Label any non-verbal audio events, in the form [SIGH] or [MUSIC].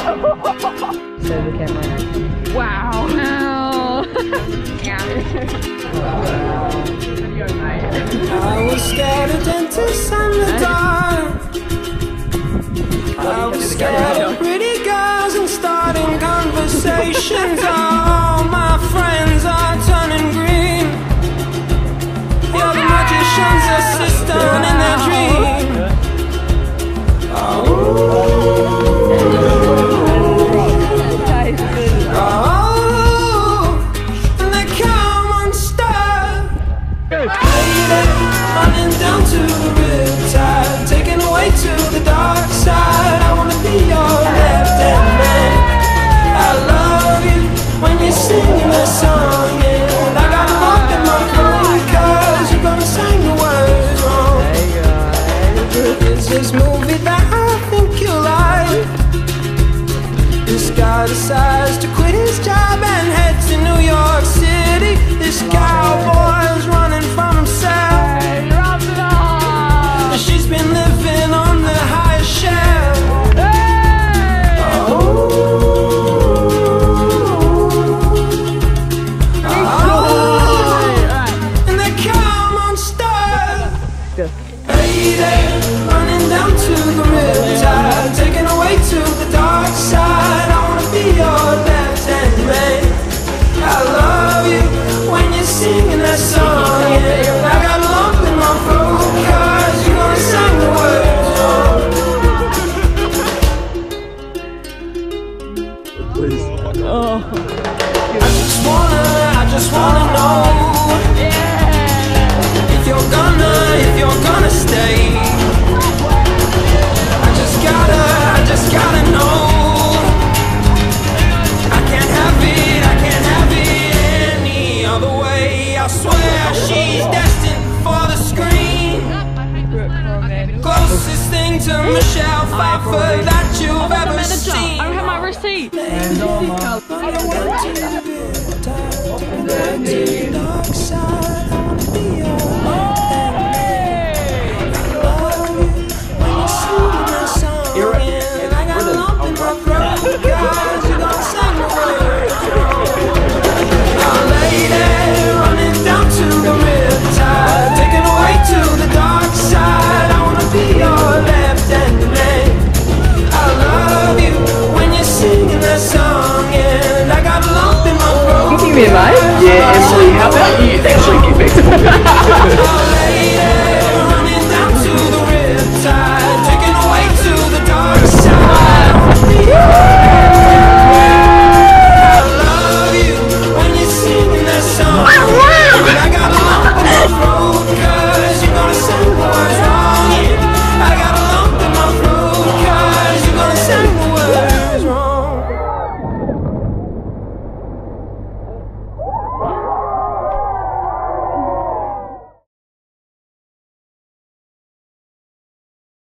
so [LAUGHS] the camera. Wow. No. I was scared of dentists and the dark. I was scared of pretty girls and starting conversations. [LAUGHS] decides to quit his job and head to New York City. This cowboy's I just wanna, I just wanna know. Yeah. If you're gonna, if you're gonna stay. I just gotta, I just gotta. dark side. me a knife? Yeah, Emily, how about you actually give me [LAUGHS]